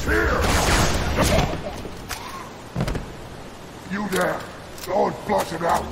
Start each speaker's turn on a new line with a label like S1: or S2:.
S1: He's here! You there! Don't flush it out!